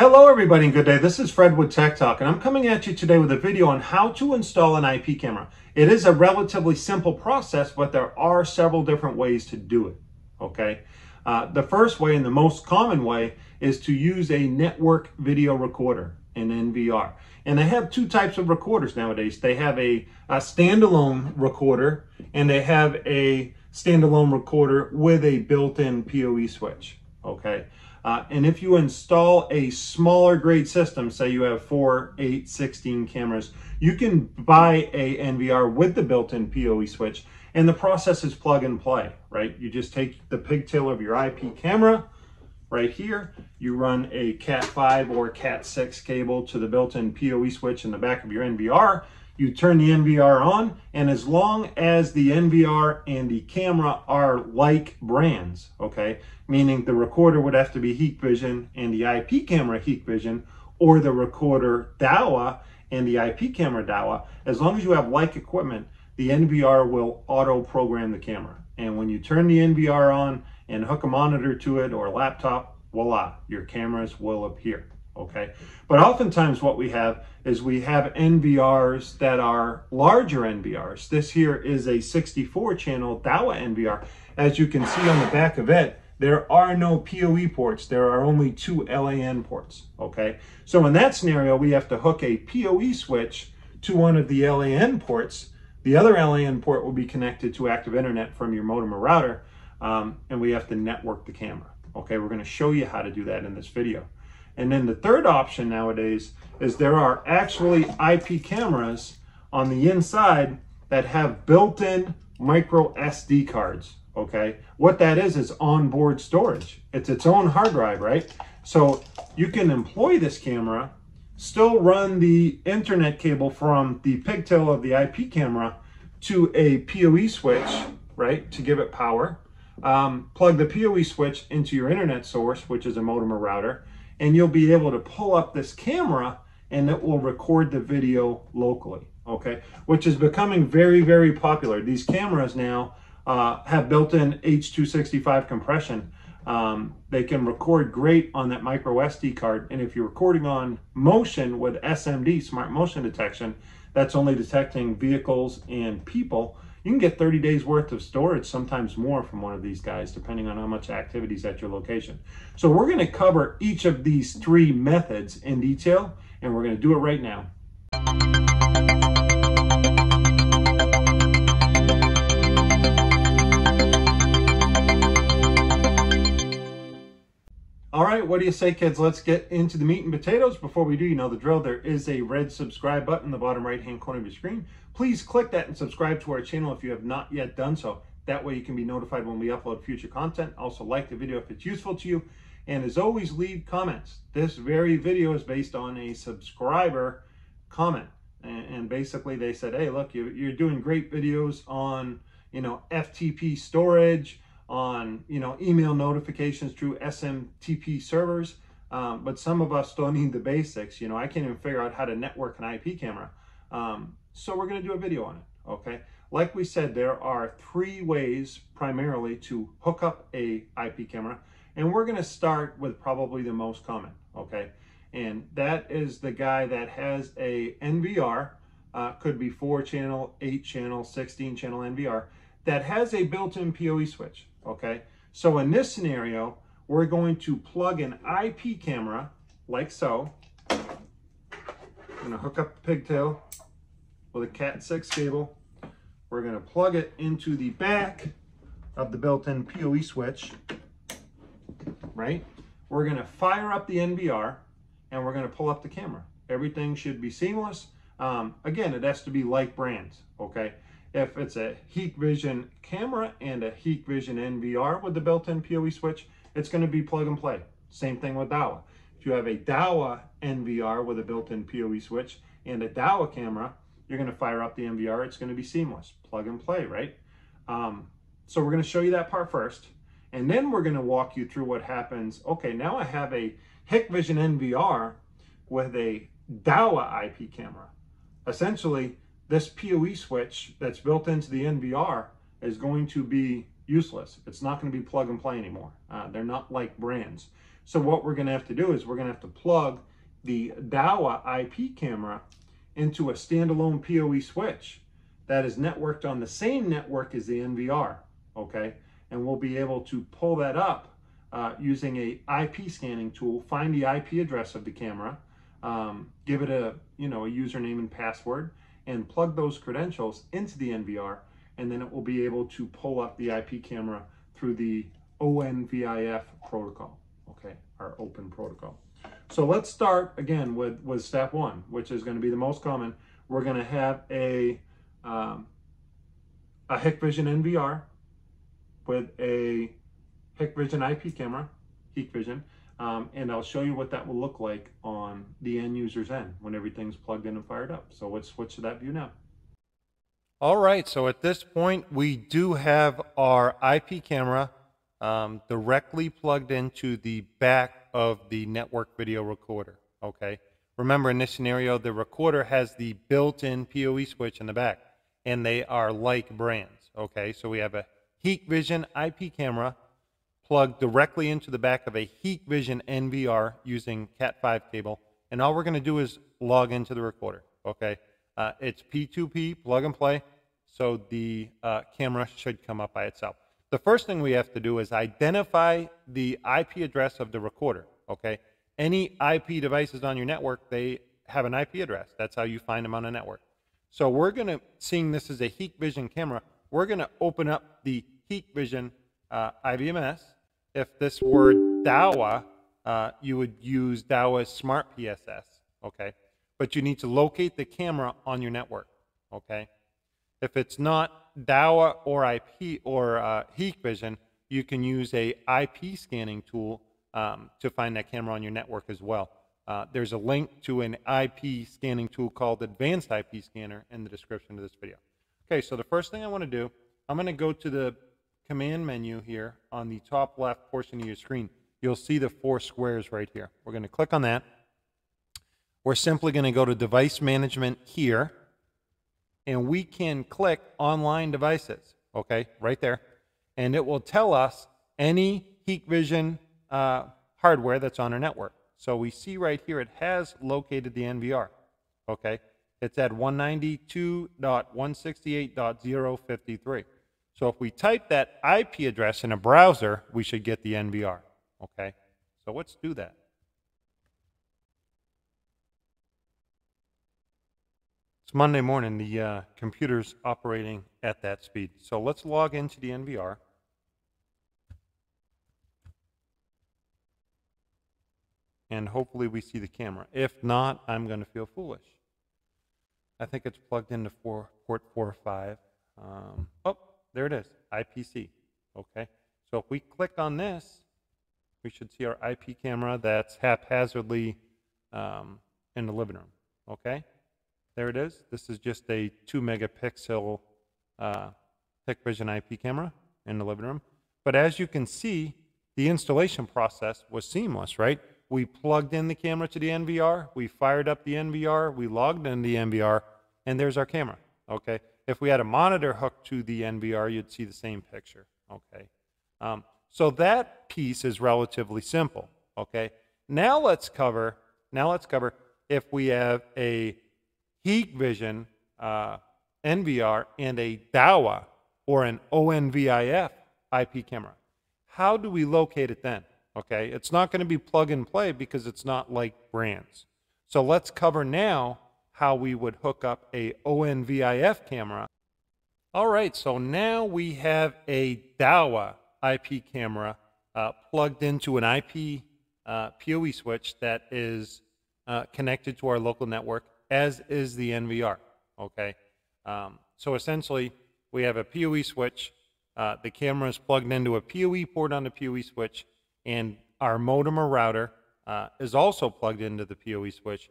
Hello everybody and good day. This is Fred with Tech Talk and I'm coming at you today with a video on how to install an IP camera. It is a relatively simple process, but there are several different ways to do it, okay? Uh, the first way and the most common way is to use a network video recorder, an NVR. And they have two types of recorders nowadays. They have a, a standalone recorder and they have a standalone recorder with a built-in PoE switch, okay? Uh, and if you install a smaller grade system, say you have 4, 8, 16 cameras, you can buy a NVR with the built-in PoE switch, and the process is plug and play, right? You just take the pigtail of your IP camera right here, you run a Cat5 or Cat6 cable to the built-in PoE switch in the back of your NVR, you turn the NVR on, and as long as the NVR and the camera are like brands, okay, meaning the recorder would have to be Hikvision and the IP camera Hikvision, or the recorder Dahua and the IP camera Dahua, as long as you have like equipment, the NVR will auto-program the camera. And when you turn the NVR on and hook a monitor to it or a laptop, voila, your cameras will appear okay? But oftentimes what we have is we have NVRs that are larger NVRs. This here is a 64 channel Dahua NVR. As you can see on the back of it, there are no PoE ports. There are only two LAN ports, okay? So in that scenario, we have to hook a PoE switch to one of the LAN ports. The other LAN port will be connected to active internet from your modem or router, um, and we have to network the camera. Okay, we're gonna show you how to do that in this video. And then the third option nowadays is there are actually IP cameras on the inside that have built-in micro SD cards, okay? What that is is onboard storage. It's its own hard drive, right? So you can employ this camera, still run the internet cable from the pigtail of the IP camera to a PoE switch, right, to give it power. Um, plug the PoE switch into your internet source, which is a modem or router, and you'll be able to pull up this camera and it will record the video locally, okay? Which is becoming very, very popular. These cameras now uh, have built-in H.265 compression. Um, they can record great on that micro SD card. And if you're recording on motion with SMD, smart motion detection, that's only detecting vehicles and people, you can get 30 days worth of storage, sometimes more from one of these guys, depending on how much activity is at your location. So we're gonna cover each of these three methods in detail, and we're gonna do it right now. All right, what do you say, kids? Let's get into the meat and potatoes. Before we do, you know the drill. There is a red subscribe button in the bottom right-hand corner of your screen. Please click that and subscribe to our channel if you have not yet done so. That way you can be notified when we upload future content. Also, like the video if it's useful to you. And as always, leave comments. This very video is based on a subscriber comment. And, basically they said, hey, look, you're doing great videos on, you know, FTP storage, on you know email notifications through SMTP servers. Um, but some of us don't need the basics. You know, I can't even figure out how to network an IP camera. Um, so we're going to do a video on it. Okay. Like we said, there are three ways primarily to hook up a IP camera. And we're going to start with probably the most common. Okay. And that is the guy that has a NVR, uh, could be four channel, eight channel, 16 channel NVR that has a built-in PoE switch okay? So in this scenario, we're going to plug an IP camera like so. I'm gonna hook up the pigtail with a Cat6 cable. We're gonna plug it into the back of the built-in PoE switch, right? We're gonna fire up the NVR and we're gonna pull up the camera. Everything should be seamless. Um, again, it has to be like brands, okay? If it's a Hikvision camera and a Hikvision NVR with the built-in PoE switch, it's going to be plug and play. Same thing with Dahua. If you have a Dahua NVR with a built-in PoE switch and a Dahua camera, you're going to fire up the NVR. It's going to be seamless, plug and play, right? Um, so we're going to show you that part first. And then we're going to walk you through what happens. Okay, now I have a Hikvision NVR with a Dahua IP camera. Essentially, this PoE switch that's built into the NVR is going to be useless. It's not going to be plug and play anymore. Uh, they're not like brands. So what we're gonna have to do is we're gonna have to plug the Dahua IP camera into a standalone PoE switch that is networked on the same network as the NVR, okay? And we'll be able to pull that up uh, using a IP scanning tool, find the IP address of the camera, um, give it a, you know, a username and password, and plug those credentials into the NVR, and then it will be able to pull up the IP camera through the ONVIF protocol, okay, our open protocol. So let's start again with, with step one, which is going to be the most common. We're going to have a, um, a Hikvision NVR with a Hikvision IP camera, Hikvision, um, and I'll show you what that will look like on the end user's end when everything's plugged in and fired up. So let's switch to that view now. All right, so at this point, we do have our IP camera um, directly plugged into the back of the network video recorder, okay? Remember in this scenario, the recorder has the built-in PoE switch in the back, and they are like brands, okay? So we have a Hikvision IP camera plugged directly into the back of a Hikvision NVR using Cat5 cable. And all we're going to do is log into the recorder, okay? Uh, it's P2P, plug and play, so the uh, camera should come up by itself. The first thing we have to do is identify the IP address of the recorder, okay? Any IP devices on your network, they have an IP address. That's how you find them on a network. So we're going to, seeing this as a Hikvision camera, we're going to open up the Hikvision uh, IVMS, if this were Dahua, uh, you would use Dahua's Smart PSS, okay? But you need to locate the camera on your network, okay? If it's not Dahua or IP or uh, Hikvision, you can use a IP scanning tool um, to find that camera on your network as well. Uh, there's a link to an IP scanning tool called Advanced IP Scanner in the description of this video. Okay, so the first thing I want to do, I'm going to go to the command menu here on the top left portion of your screen, you'll see the four squares right here. We're going to click on that. We're simply going to go to device management here, and we can click online devices, okay, right there. And it will tell us any Hikvision uh, hardware that's on our network. So we see right here it has located the NVR, okay. It's at 192.168.053. So if we type that IP address in a browser, we should get the NVR. Okay? So let's do that. It's Monday morning. The uh, computer's operating at that speed. So let's log into the NVR. And hopefully we see the camera. If not, I'm going to feel foolish. I think it's plugged into four, port 4 or 5. Um, oh, there it is, IPC. Okay, so if we click on this, we should see our IP camera that's haphazardly um, in the living room. Okay, there it is. This is just a two megapixel uh, IP camera in the living room. But as you can see, the installation process was seamless, right? We plugged in the camera to the NVR, we fired up the NVR, we logged in the NVR, and there's our camera. Okay, if we had a monitor hooked to the NVR, you'd see the same picture, okay? Um, so that piece is relatively simple, okay? Now let's cover, now let's cover if we have a Hikvision uh, NVR and a Dahua or an ONVIF IP camera. How do we locate it then? Okay, it's not going to be plug and play because it's not like brands. So let's cover now how we would hook up a ONVIF camera. All right, so now we have a Dahua IP camera uh, plugged into an IP uh, PoE switch that is uh, connected to our local network, as is the NVR. Okay, um, so essentially we have a PoE switch. Uh, the camera is plugged into a PoE port on the PoE switch, and our modem or router uh, is also plugged into the PoE switch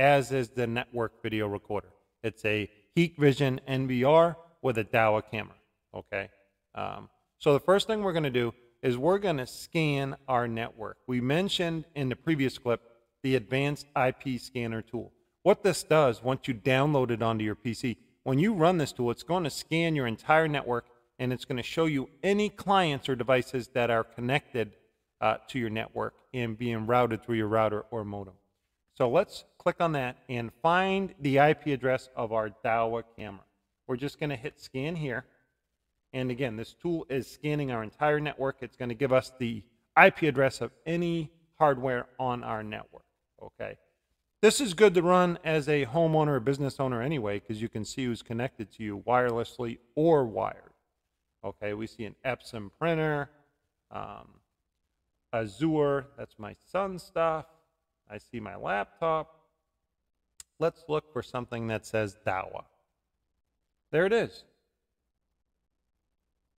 as is the network video recorder. It's a Hikvision NVR with a Dahua camera, okay? Um, so the first thing we're going to do is we're going to scan our network. We mentioned in the previous clip the advanced IP scanner tool. What this does, once you download it onto your PC, when you run this tool, it's going to scan your entire network and it's going to show you any clients or devices that are connected uh, to your network and being routed through your router or modem. So let's click on that and find the IP address of our Dahua camera. We're just going to hit scan here. And again, this tool is scanning our entire network. It's going to give us the IP address of any hardware on our network. Okay. This is good to run as a homeowner or business owner anyway, because you can see who's connected to you wirelessly or wired. Okay, we see an Epson printer, um, Azure, that's my son's stuff. I see my laptop. Let's look for something that says Dahua. There it is.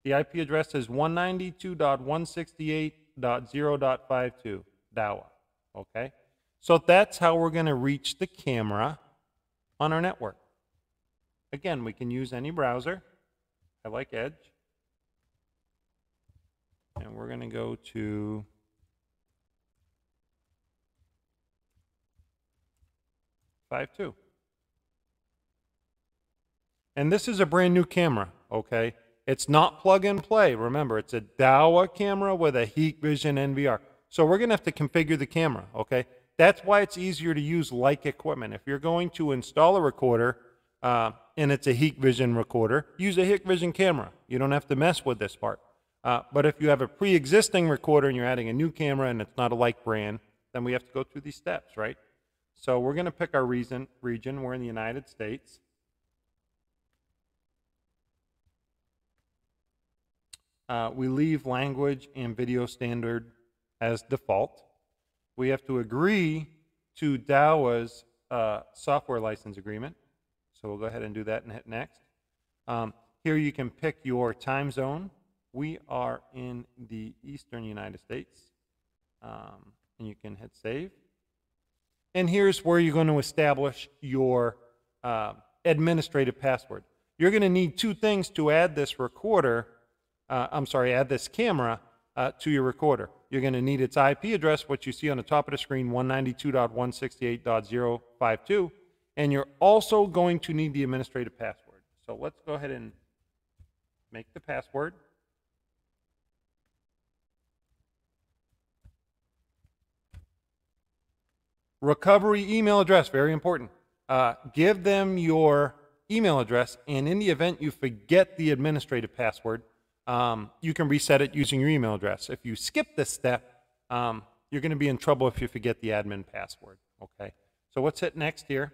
The IP address is 192.168.0.52, Dahua. Okay? So that's how we're going to reach the camera on our network. Again, we can use any browser. I like Edge. And we're going to go to five two. And this is a brand new camera, okay? It's not plug and play. Remember, it's a Dahua camera with a Hikvision NVR. So we're going to have to configure the camera, okay? That's why it's easier to use like equipment. If you're going to install a recorder uh, and it's a Hikvision recorder, use a Hikvision camera. You don't have to mess with this part. Uh, but if you have a pre-existing recorder and you're adding a new camera and it's not a like brand, then we have to go through these steps, right? So we're going to pick our reason, region. We're in the United States. Uh, we leave language and video standard as default. We have to agree to Dahua's uh, software license agreement. So we'll go ahead and do that and hit next. Um, here you can pick your time zone. We are in the eastern United States. Um, and you can hit save. And here's where you're going to establish your uh, administrative password. You're going to need two things to add this recorder uh, I'm sorry, add this camera uh, to your recorder. You're going to need its IP address, what you see on the top of the screen, 192.168.052, and you're also going to need the administrative password. So let's go ahead and make the password. Recovery email address, very important. Uh, give them your email address, and in the event you forget the administrative password, um, you can reset it using your email address. If you skip this step, um, you're going to be in trouble if you forget the admin password. Okay. So let's hit next here.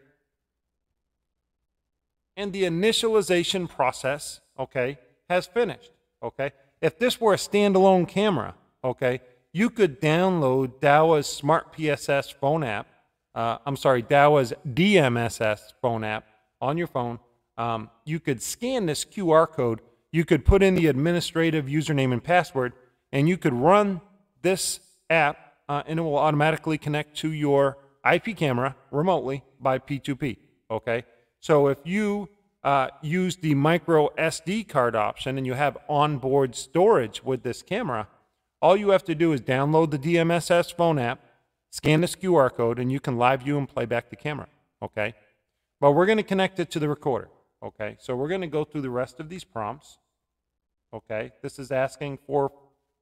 And the initialization process, okay, has finished. Okay. If this were a standalone camera, okay, you could download Dahua's Smart PSS phone app. Uh, I'm sorry, Dahua's DMSS phone app on your phone. Um, you could scan this QR code you could put in the administrative username and password, and you could run this app, uh, and it will automatically connect to your IP camera remotely by P2P. Okay? So if you uh, use the micro SD card option and you have onboard storage with this camera, all you have to do is download the DMSS phone app, scan this QR code, and you can live view and play back the camera. Okay? But we're going to connect it to the recorder. Okay, so we're going to go through the rest of these prompts. Okay, this is asking for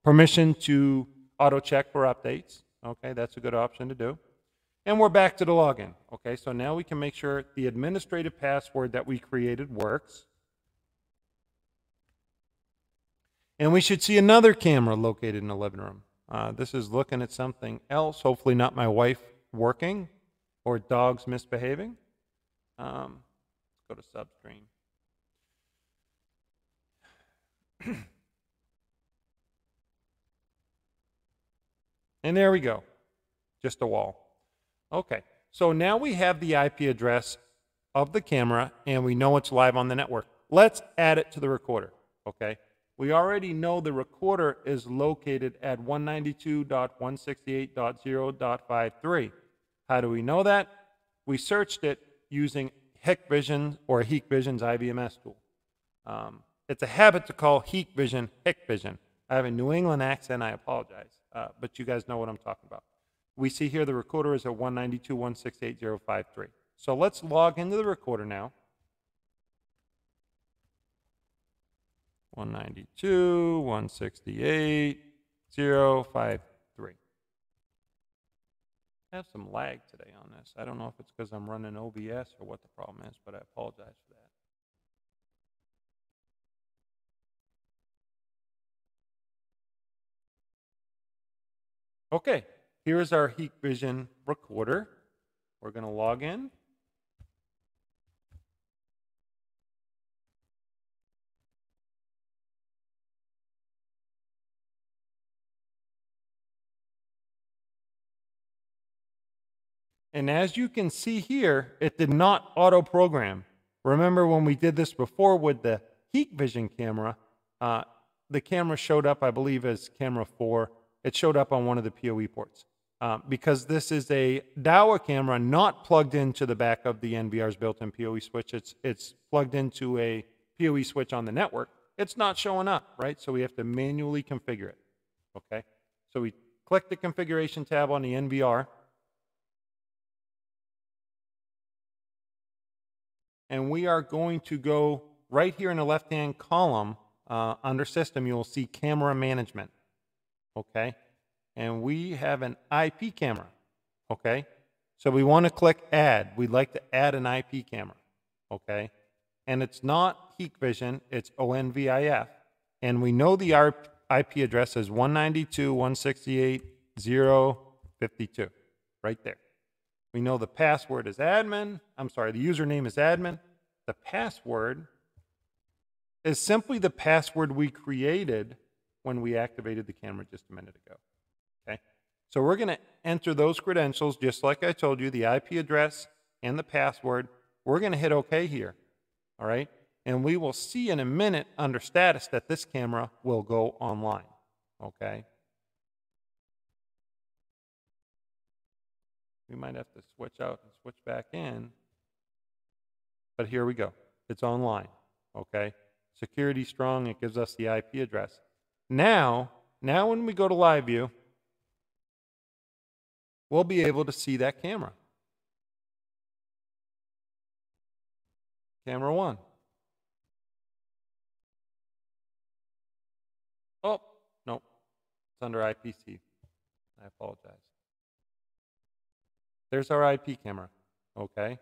permission to auto check for updates. Okay, that's a good option to do. And we're back to the login. Okay, so now we can make sure the administrative password that we created works. And we should see another camera located in the living room. Uh, this is looking at something else, hopefully not my wife working or dogs misbehaving. Um, let's go to substream. and there we go. Just a wall. Okay. So now we have the IP address of the camera and we know it's live on the network. Let's add it to the recorder. Okay. We already know the recorder is located at 192.168.0.53. How do we know that? We searched it using Hikvision or Hikvision's IVMS tool. Um, it's a habit to call Hikvision Hikvision. I have a New England accent, I apologize, uh, but you guys know what I'm talking about. We see here the recorder is at 192.168.053. So let's log into the recorder now. 192, 168, 053. I have some lag today on this. I don't know if it's because I'm running OBS or what the problem is, but I apologize for that. Okay, here's our heat vision recorder. We're going to log in. And as you can see here, it did not auto program. Remember when we did this before with the Hikvision camera, uh, the camera showed up, I believe, as camera four. It showed up on one of the PoE ports. Uh, because this is a Dahua camera not plugged into the back of the NVR's built-in PoE switch. It's, it's plugged into a PoE switch on the network. It's not showing up, right? So we have to manually configure it, okay? So we click the configuration tab on the NVR. And we are going to go right here in the left-hand column uh, under system, you'll see camera management, okay? And we have an IP camera, okay? So we want to click add. We'd like to add an IP camera, okay? And it's not Hikvision, it's ONVIF. And we know the IP address is 192.168.0.52, right there. We know the password is admin. I'm sorry, the username is admin. The password is simply the password we created when we activated the camera just a minute ago. Okay? So we're going to enter those credentials just like I told you, the IP address and the password. We're going to hit OK here. All right? And we will see in a minute under status that this camera will go online. Okay? We might have to switch out and switch back in. But here we go. It's online. Okay? Security strong. It gives us the IP address. Now, now when we go to live view, we'll be able to see that camera. Camera one. Oh, no. It's under IPC. I apologize. There's our IP camera, okay?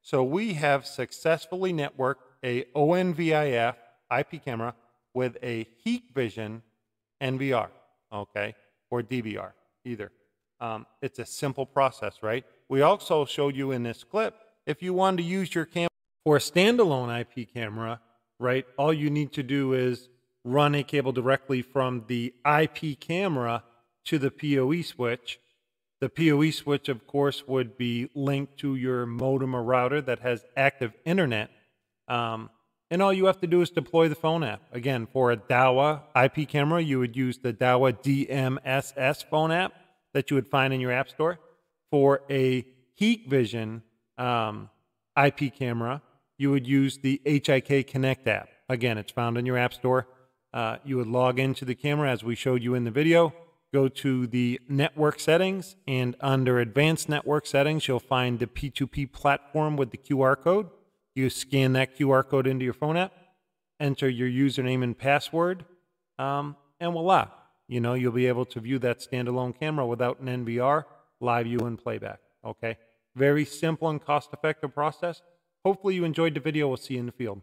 So we have successfully networked a ONVIF IP camera with a heat vision NVR, okay, or DVR, either. Um, it's a simple process, right? We also showed you in this clip, if you wanted to use your camera for a standalone IP camera, right, all you need to do is run a cable directly from the IP camera to the PoE switch, the PoE switch, of course, would be linked to your modem or router that has active internet. Um, and all you have to do is deploy the phone app. Again, for a Dahua IP camera, you would use the Dahua DMSS phone app that you would find in your app store. For a Hikvision um, IP camera, you would use the HIK Connect app. Again, it's found in your app store. Uh, you would log into the camera as we showed you in the video go to the network settings and under advanced network settings, you'll find the P2P platform with the QR code. You scan that QR code into your phone app, enter your username and password, um, and voila. You know, you'll be able to view that standalone camera without an NVR, live view and playback. Okay. Very simple and cost effective process. Hopefully you enjoyed the video. We'll see you in the field.